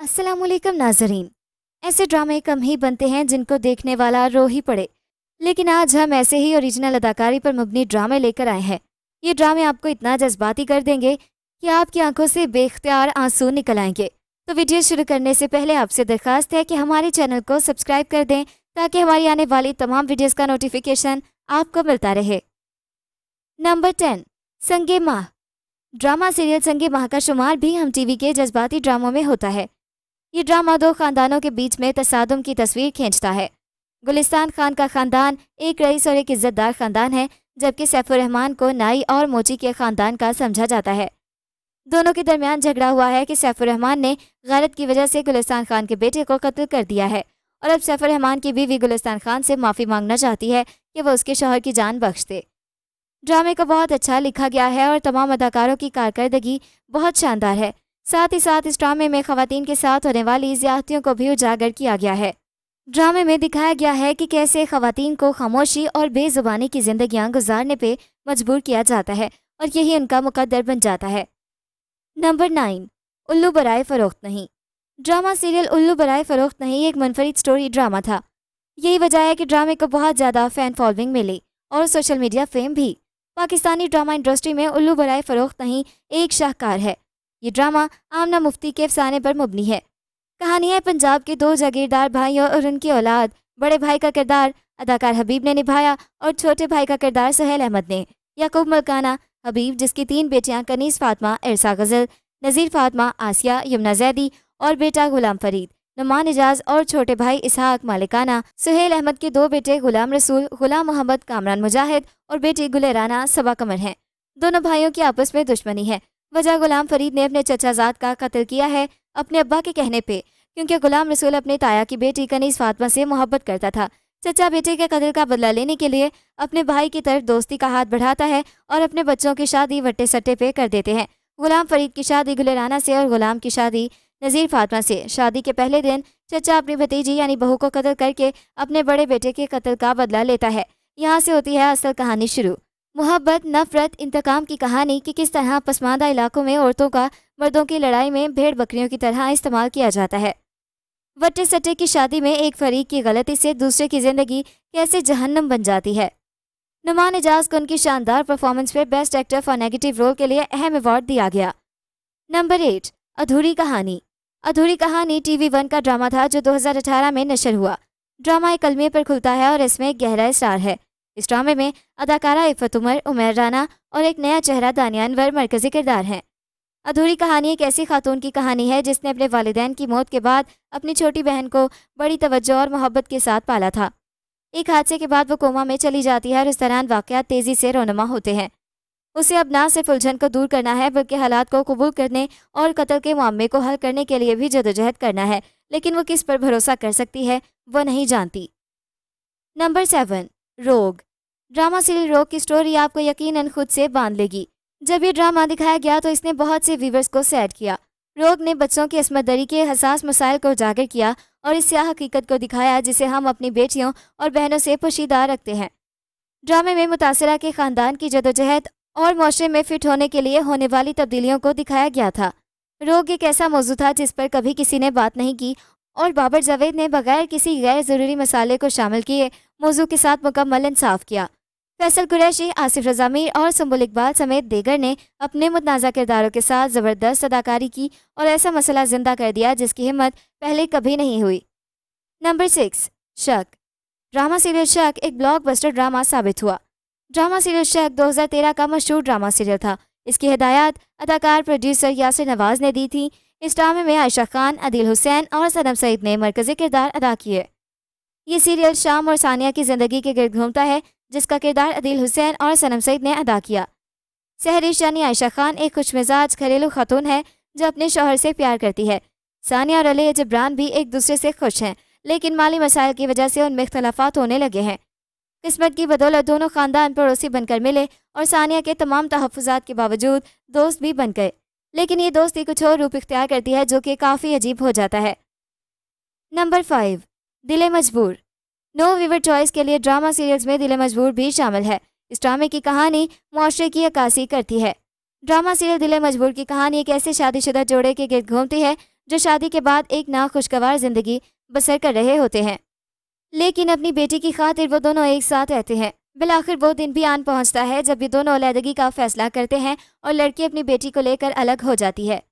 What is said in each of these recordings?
वालेकुम नाजरीन। ऐसे ड्रामे कम ही बनते हैं जिनको देखने वाला रो ही पड़े। लेकिन आज हम ऐसे ही ओरिजिनल अदाकारी पर मबनी ड्रामे लेकर आए हैं। ये ड्रामे आपको इतना जज्बाती कर देंगे कि आपकी आँखों से बेख्तियार आँसू निकल आएँगे। तो वीडियो शुरू करने से पहले आपसे दरखास्त है कि हमारे चैनल को सब्सक्राइब कर दें ताकि हमारी आने वाली तमाम वीडियोज़ का नोटिफिकेशन आपको मिलता रहे। नंबर टेन संगे माह ड्रामा सीरियल संगे माह का शुमार भी हम टीवी के जज्बाती ड्रामों में होता है। ये ड्रामा दो खानदानों के बीच में तसादम की तस्वीर खींचता है। गुलिस्तान खान का खानदान एक रईस और एक इज्जतदार खानदान है, जबकि सैफुररहमान को नाई और मोची के खानदान का समझा जाता है। दोनों के दरमियान झगड़ा हुआ है कि सैफुररहमान ने गलत की वजह से गुलिस्तान खान के बेटे को कत्ल कर दिया है, और अब सैफुररहमान की बीवी गुलिस्तान खान से माफ़ी मांगना चाहती है कि वह उसके शोहर की जान बख्श दे। ड्रामे को बहुत अच्छा लिखा गया है और तमाम अदाकारों की कारकर्दगी बहुत शानदार है। साथ ही साथ इस ड्रामे में खातन के साथ होने वाली ज्यादतियों को भी उजागर किया गया है। ड्रामे में दिखाया गया है कि कैसे खातन को खामोशी और बेजुबानी की जिंदगियाँ गुजारने पे मजबूर किया जाता है और यही उनका मुकदर बन जाता है। नंबर नाइन, उल्लू बराए फ़रोख्त नहीं। ड्रामा सीरियल उल्लू बराए फ़रोख्त नहीं एक मनफरद स्टोरी ड्रामा था। यही वजह है कि ड्रामे को बहुत ज़्यादा फ़ैन फॉलोइंग मिली और सोशल मीडिया फेम भी। पाकिस्तानी ड्रामा इंडस्ट्री में उल्लू बराए फ़रोख्त नहीं एक शाहकार है। ये ड्रामा आमना मुफ्ती के अफसाने पर मुबनी है। कहानी है, पंजाब के दो जागीरदार भाइयों और उनकी औलाद। बड़े भाई का किरदार अदाकार हबीब ने निभाया और छोटे भाई का किरदार सहेल अहमद ने। याकूब मलकाना हबीब, जिसकी तीन बेटियाँ कनीस फातमा, इरसा गज़ल, नज़ीर फातमा, आसिया, यमुना जैदी और बेटा गुलाम फरीद। नुमान एजाज और छोटे भाई इसहाक मालिकाना। सुहेल अहमद के दो बेटे गुलाम रसूल, गुलाम मोहम्मद कामरान मुजाहिद और बेटी गुलेराना सबा कमर हैं। दोनों भाइयों की आपस में दुश्मनी है। वजह गुलाम फरीद ने अपने चचाजाद का कत्ल किया है अपने अब्बा के कहने पे, क्योंकि गुलाम रसूल अपने ताया की बेटी कनीस फातमा से मोहब्बत करता था। चचा बेटे के कत्ल का बदला लेने के लिए अपने भाई की तरफ़ दोस्ती का हाथ बढ़ाता है और अपने बच्चों की शादी वट्टे सट्टे पे कर देते हैं। गुलाम फरीद की शादी गुलेराना से और गुलाम की शादी नज़ीर फातमा से। शादी के पहले दिन चचा अपनी भतीजी यानी बहू को कत्ल करके अपने बड़े बेटे के कत्ल का बदला लेता है। यहाँ से होती है असल कहानी शुरू। मोहब्बत, नफरत, इंतकाम की कहानी कि किस तरह पसमानदा इलाकों में औरतों का, मर्दों की लड़ाई में भेड़ बकरियों की तरह इस्तेमाल किया जाता है। वट्टे सट्टे की शादी में एक फरीक की गलती से दूसरे की ज़िंदगी कैसे जहन्नम बन जाती है? नुमान एजाज को उनकी शानदार परफॉर्मेंस पर best actor for negative role के लिए अहम अवार्ड दिया गया। नंबर एट अधूरी कहानी। अधूरी कहानी टीवी वन का ड्रामा था जो 2018 में नशर हुआ। ड्रामा एक कलमे पर खुलता है और इसमें एक गहरा स्टार है। इस ड्रामे में अदाकारा इफ़त उमर उमर राना और एक नया चेहरा दानियानवर मरकजी किरदार हैं। अधूरी कहानी एक ऐसी खातून की कहानी है जिसने अपने वालदेन की मौत के बाद अपनी छोटी बहन को बड़ी तवज्जो और मोहब्बत के साथ पाला था। एक हादसे के बाद वो कोमा में चली जाती है और इस दौरान वाक़ तेज़ी से रोनमा होते हैं। उसे अब ना सिर्फ़ उलझन को दूर करना है, बल्कि हालात को कबूल करने और कत्ल के मामले को हल करने के लिए भी जदोजहद करना है, लेकिन वो किस पर भरोसा कर सकती है, वो नहीं जानती। Number seven Rog. Drama serial Rog की स्टोरी आपको यकीनन खुद से बाँध लेगी। जब ये ड्रामा दिखाया गया तो इसने बहुत से व्यूवर्स को सैड किया। रोग ने बच्चों की असमत दरी के हसास मसाइल को उजागर किया और इस हकीकत को दिखाया जिसे हम अपनी बेटियों और बहनों से पोशीदा रखते हैं। ड्रामे में मुतासरा के ख़ानदान की जदोजहद और माशरे में फिट होने के लिए होने वाली तब्दीलियों को दिखाया गया था। रोग एक ऐसा मौजू था जिस पर कभी किसी ने बात नहीं की और बाबर जावेद ने बगैर किसी गैर ज़रूरी मसाले को शामिल किए मौजू के साथ मुकम्मल इंसाफ किया। फैसल कुरैशी, आसिफ रजामीर और संबुल इकबाल समेत देगर ने अपने मुतनाज़ा किरदारों के साथ ज़बरदस्त अदाकारी की और ऐसा मसला ज़िंदा कर दिया जिसकी हिम्मत पहले कभी नहीं हुई। Number six, Shak. Drama serial Shak एक ब्लॉकबस्टर ड्रामा साबित हुआ। ड्रामा सीरियल शक 2013 का मशहूर ड्रामा सीरियल था। इसकी हिदायत अदाकार, प्रोड्यूसर यासिर नवाज़ ने दी थी। इस ड्रामे में आयशा खान, अदिल हुसैन और सदम सईद ने मरकजी किरदार अदा किए। ये सीरियल शाम और सानिया की ज़िंदगी के गिर्द घूमता है, जिसका किरदार अदील हुसैन और सनम सईद ने अदा किया। सहरिश यानी आयशा खान एक खुश मिजाज घरेलू खातून है, जो अपने शोहर से प्यार करती है। सानिया और अली जबरान भी एक दूसरे से खुश हैं, लेकिन माली मसाइल की वजह से उनमें इख्तलाफात होने लगे हैं। किस्मत की बदौलत दोनों ख़ानदान पड़ोसी बनकर मिले और सानिया के तमाम तहफ़ात के बावजूद दोस्त भी बन गए। लेकिन ये दोस्ती कुछ और रूप इख्तियार करती है जो कि काफ़ी अजीब हो जाता है। नंबर फाइव, दिले मजबूर। नो विवर चॉइस के लिए ड्रामा सीरियल्स में दिल मजबूर भी शामिल है। इस ड्रामे की कहानी मुआरे की अक्सी करती है। ड्रामा सीरियल दिले मजबूर की कहानी एक ऐसे शादीशुदा जोड़े के गिर्द घूमती है, जो शादी के बाद एक नाखुशगवार ज़िंदगी बसर कर रहे होते हैं। लेकिन अपनी बेटी की खातिर वो दोनों एक साथ रहते हैं। बिलाखिर वो दिन भी आन पहुँचता है जब ये दोनों अलहदगी का फैसला करते हैं और लड़की अपनी बेटी को लेकर अलग हो जाती है।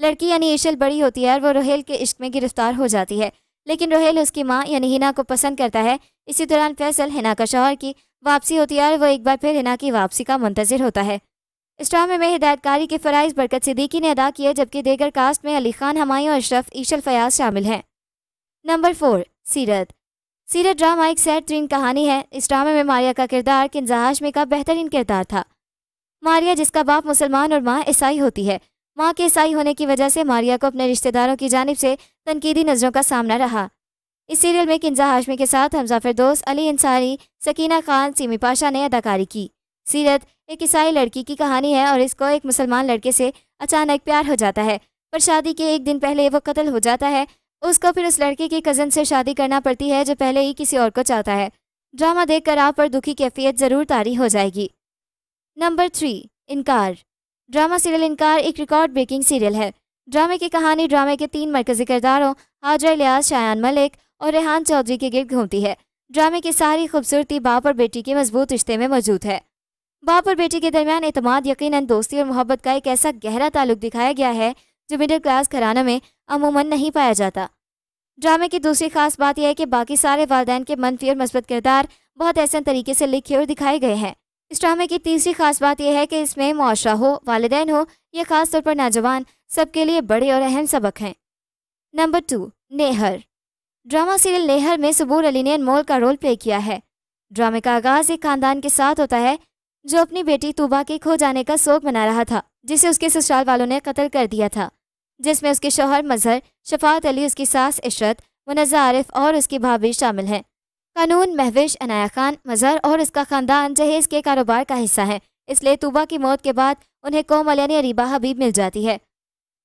लड़की यानी ईशल बड़ी होती है और वो रोहेल के इश्क में गिरफ़्तार हो जाती है। लेकिन रोहेल उसकी माँ यानी हिना को पसंद करता है। इसी दौरान फैसल हिना का शोहर की वापसी होती है और वो एक बार फिर हिना की वापसी का मंतजर होता है। इस ड्रामे में हिदायतकारी के फ़राइज बरकत सिद्दीकी ने अदा किए जबकि देगर कास्ट में अली खान, हमायूं अशरफ, ईशल फयाज शामिल हैं। नंबर फोर, सीरत। सीरत ड्रामा एक सैड तरीन कहानी है। इस ड्रामे में मारिया का किरदार किन्जा हाशमी का बेहतरीन किरदार था। मारिया, जिसका बाप मुसलमान और माँ ईसाई होती है। माँ के ईसाई होने की वजह से मारिया को अपने रिश्तेदारों की जानब से तनकीदी नज़रों का सामना रहा। इस सीरियल में किन्जा हाशमी के साथ हमजा फिरदोस, अली इंसारी सकीना खान, सीमी पाशा ने अदाकारी की। सीरत एक ईसाई लड़की की कहानी है और इसको एक मुसलमान लड़के से अचानक प्यार हो जाता है। पर शादी के एक दिन पहले वो कत्ल हो जाता है उसको फिर उस लड़के की कज़न से शादी करना पड़ती है जो पहले ही किसी और को चाहता है। ड्रामा देखकर आप पर दुखी कैफियत ज़रूर तारी हो जाएगी। Number three Inkaar. Drama serial Inkaar एक रिकॉर्ड ब्रेकिंग सीरियल है। ड्रामे की कहानी ड्रामे के तीन मरकजी किरदारों, हाजर, लियाज, शायान मलिक और रेहान चौधरी के गिर्द घूमती है। ड्रामे की सारी खूबसूरती बाप और बेटी के मज़बूत रिश्ते में मौजूद है। बाप और बेटी के दरमियान एतमाद यकीन दोस्ती और मोहब्बत का एक ऐसा गहरा ताल्लुक दिखाया गया है जो मिडिल क्लास घरानों में अमूमन नहीं पाया जाता। ड्रामे की दूसरी खास बात यह है कि बाकी सारे वालदेन के मनफी और मस्बत किरदार बहुत ऐसे तरीके से लिखे और दिखाए गए हैं। इस ड्रामे की तीसरी खास बात यह है कि इसमें मुआशरा हो, वालदेन हो, या ख़ास तौर पर नौजवान, सबके लिए बड़े और अहम सबक हैं। Number two, Neher. Drama serial Neher में सबूर अली ने अनमोल का रोल प्ले किया है। ड्रामे का आगाज़ एक खानदान के साथ होता है, जो अपनी बेटी तूबा के खो जाने का शोक मना रहा था, जिसे उसके ससुराल वालों ने कत्ल कर दिया था। जिसमें उसके शोहर मजहर शफात अली, उसकी सास इशरत मुनज़ा आरिफ और उसकी भाभी शामिल हैं। कानून, महविश, अनाया खान, मजहर और उसका ख़ानदान जहेज़ के कारोबार का हिस्सा है। इसलिए तूबा की मौत के बाद उन्हें कोमल यानी अरीबा हबीब मिल जाती है।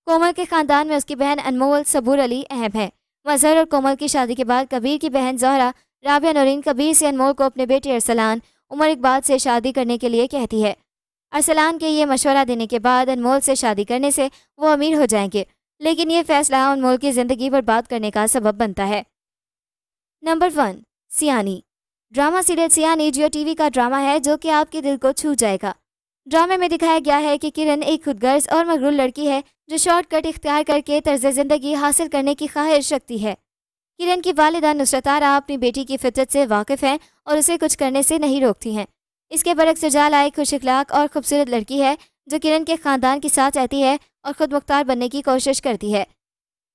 कोमल के ख़ानदान में उसकी बहन अनमोल सबूर अली अहम है। मजहर और कोमल की शादी के बाद कबीर की बहन जहरा राबिया नौरीन कबीर से अनमोल को अपने बेटे अरसलान उमर इकबाल से शादी करने के लिए कहती है। अरसलान के ये मशवरा देने के बाद अनमोल से शादी करने से वो अमीर हो जाएँगे, लेकिन ये फैसला अनमोल की ज़िंदगी बर्बाद करने का सबब बनता है। Number one, Siyani. Drama serial Siyani Geo TV का ड्रामा है जो कि आपके दिल को छू जाएगा। ड्रामे में दिखाया गया है कि किरण एक खुदगर्ज और मगरूल लड़की है जो शॉर्टकट इख्तियार करके तर्ज ज़िंदगी हासिल करने की ख्वाहिश रखती है। किरण की वालिदा नुसरत आरा अपनी बेटी की फितरत से वाकिफ़ हैं और उसे कुछ करने से नहीं रोकती हैं। इसके बरक्स सुजाला एक खुश अखलाक और खूबसूरत लड़की है, जो किरण के ख़ानदान के साथ रहती है और ख़ुद मुख्तार बनने की कोशिश करती है।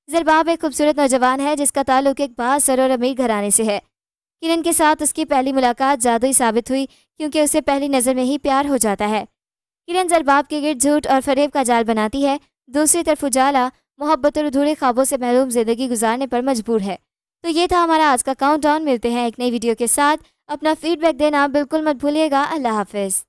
जरबाब एक खूबसूरत नौजवान है, जिसका ताल्लुक एक बासर और अमीर घराने से है। किरण के साथ उसकी पहली मुलाकात जादुई साबित हुई, क्योंकि उसे पहली नज़र में ही प्यार हो जाता है। किरण जरबाब के गिर झूठ और फरेब का जाल बनाती है, दूसरी तरफ़ उजाला, मोहब्बत और अधूरे ख्वाबों से महरूम ज़िंदगी गुजारने पर मजबूर है। तो ये था हमारा आज का काउंट मिलते हैं एक नई वीडियो के साथ। अपना फीडबैक देना बिल्कुल मत भूलिएगा। अल्लाह हाफिज़।